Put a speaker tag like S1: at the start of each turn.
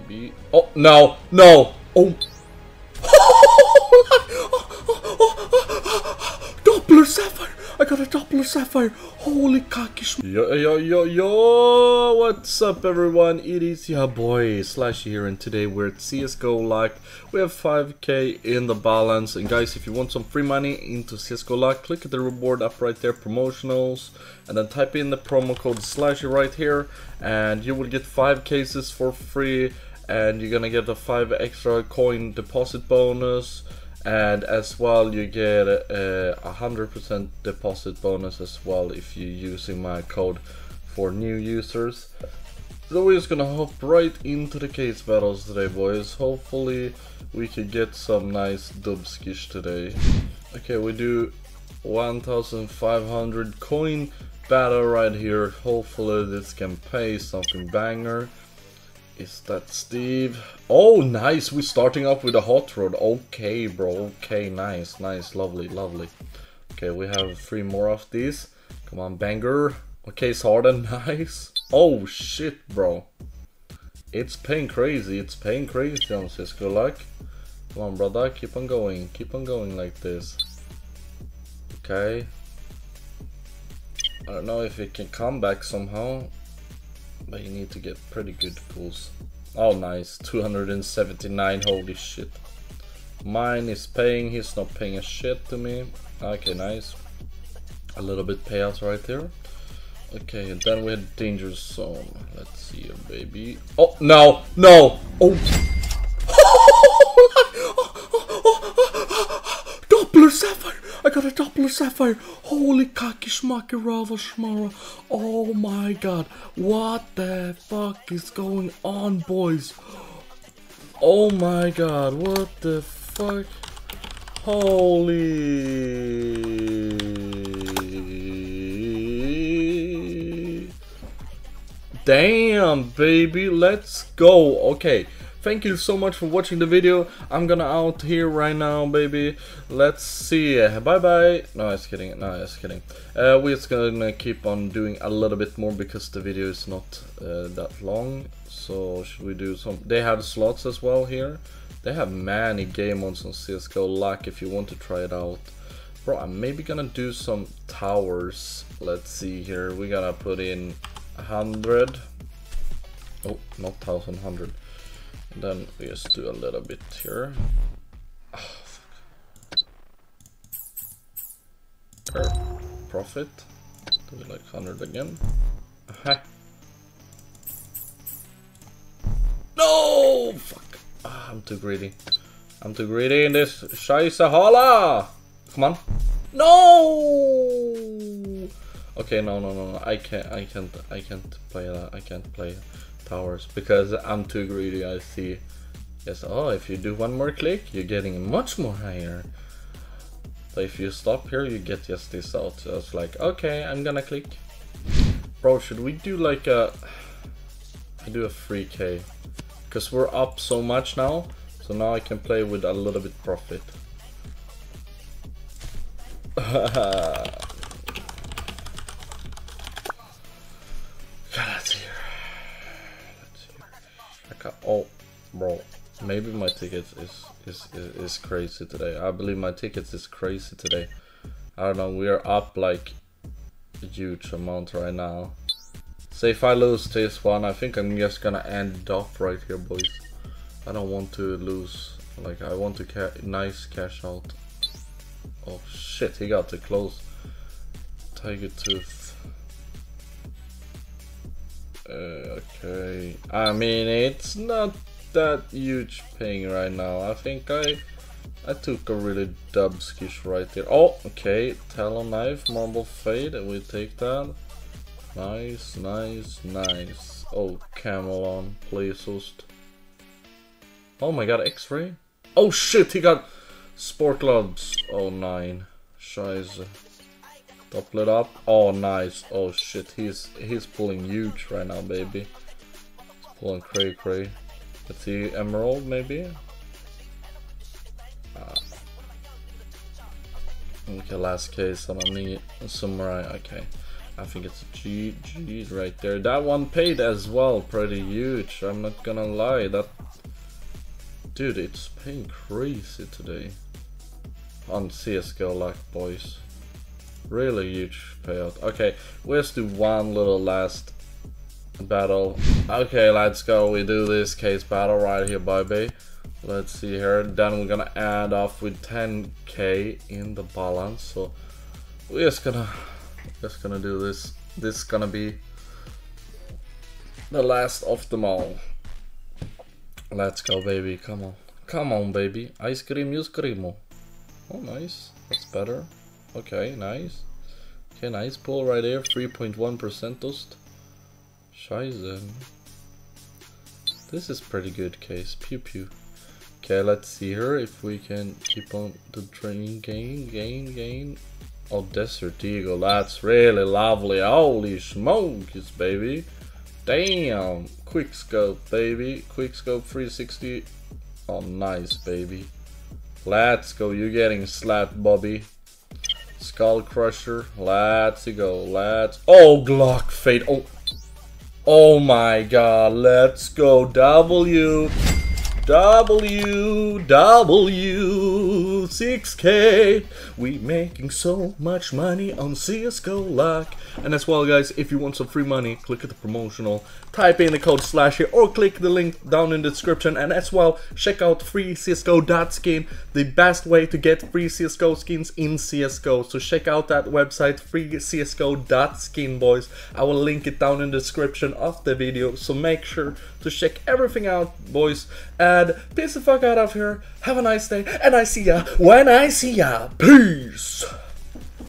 S1: baby. Oh, no, no. Oh. Doppler Sapphire! I got a Doppler Sapphire! Holy cockish. Yo, yo, yo, yo! What's up, everyone? It is your boy, Zlashy here, and today we're at CSGO Luck. We have 5k in the balance, and guys, if you want some free money into CSGO Luck, click the reward up right there, promotionals, and then type in the promo code Zlashy right here, and you will get 5 cases for free, and you're gonna get a 5 extra coin deposit bonus and as well you get a 100% deposit bonus as well if you're using my code for new users. So we're just gonna hop right into the case battles today boys. Hopefully we can get some nice dubskish today. Okay we do 1500 coin battle right here. Hopefully this can pay something banger is that Steve? Oh, nice. We're starting off with a hot rod. Okay, bro. Okay, nice, nice, lovely, lovely. Okay, we have three more of these. Come on, banger. Okay, Sarden, nice. Oh, shit, bro. It's paying crazy. It's paying crazy on CSGO Luck. Come on, brother. Keep on going. Keep on going like this. Okay. I don't know if it can come back somehow. But you need to get pretty good pulls. Oh nice, 279, holy shit. Mine is paying, he's not paying a shit to me. Okay, nice. A little bit payouts right there. Okay, and then we had Danger Zone. Let's see here, baby. Oh, no, no! Oh! Doppler Sapphire! I got a Doppler Sapphire! Holy kaki schmaki rava schmara! Oh my god! What the fuck is going on, boys? Oh my god, what the fuck? Holy... Damn, baby, let's go! Okay, thank you so much for watching the video. I'm gonna out here right now, baby. Let's see. Bye bye. No, I was kidding. No, I was kidding. Uh, we're just gonna keep on doing a little bit more because the video is not uh, that long. So should we do some? They have slots as well here. They have many game modes on CS:GO Luck if you want to try it out. Bro, I'm maybe gonna do some towers. Let's see here. We gotta put in a hundred. Oh, not thousand hundred. Then we just do a little bit here. Oh, profit. Do we like 100 again? Aha. No! Fuck. Ah, I'm too greedy. I'm too greedy in this Scheisse holla! Come on. No! Okay, no, no, no, no. I can't, I can't, I can't play that. I can't play towers because I'm too greedy. I see. Yes. Oh, if you do one more click, you're getting much more higher. But if you stop here, you get just this out. So it's like, okay, I'm gonna click. Bro, should we do like a... I do a 3k. Because we're up so much now. So now I can play with a little bit profit. Oh, bro. Maybe my tickets is, is, is, is crazy today. I believe my tickets is crazy today. I don't know, we are up like a huge amount right now. So if I lose this one, I think I'm just gonna end off right here, boys. I don't want to lose. Like, I want to ca nice cash out. Oh shit, he got too close. Tiger Tooth. Uh, okay. I mean, it's not that huge ping right now. I think I I took a really dub skish right there. Oh, okay. Talon knife, marble fade, and we take that. Nice, nice, nice. Oh, Camelon, please host. Oh my god, X-ray? Oh shit, he got sport gloves. Oh nine. Scheiße. Dopplet up. Oh nice. Oh shit, he's he's pulling huge right now, baby. He's pulling cray cray. Let's see, emerald maybe? Uh, okay, last case on a samurai, okay. I think it's GG right there. That one paid as well, pretty huge. I'm not gonna lie. That dude, it's paying crazy today on CS:GO, like boys. Really huge payout. Okay, let's do one little last battle. Okay, let's go. We do this case battle right here, baby. Let's see here. Then we're gonna add off with 10k in the balance. So we're just gonna just gonna do this. This is gonna be the last of them all. Let's go, baby. Come on. Come on, baby. Ice cream, you scream. Oh, nice. That's better. Okay, nice. Okay, nice pull right there. 3.1% toast. Scheiße. This is pretty good case. Pew pew. Okay, let's see here if we can keep on the training gain, gain, gain. Oh, Desert Eagle, that's really lovely. Holy smokes, baby. Damn. Quick scope, baby. Quick scope 360. Oh, nice, baby. Let's go. You're getting slapped, Bobby. Skull Crusher. Let's go. Let's. Oh, Glock Fade. Oh. Oh my god. Let's go. W. W, W, 6K. We making so much money on CSGO Luck. And as well, guys, if you want some free money, click at the promotional, type in the code Zlashy, or click the link down in the description. And as well, check out freecsgo.skin, the best way to get free CSGO skins in CSGO. So check out that website, freecsgo.skin, boys. I will link it down in the description of the video. So make sure to check everything out, boys. And peace the fuck out of here. Have a nice day. And I see ya when I see ya. Peace.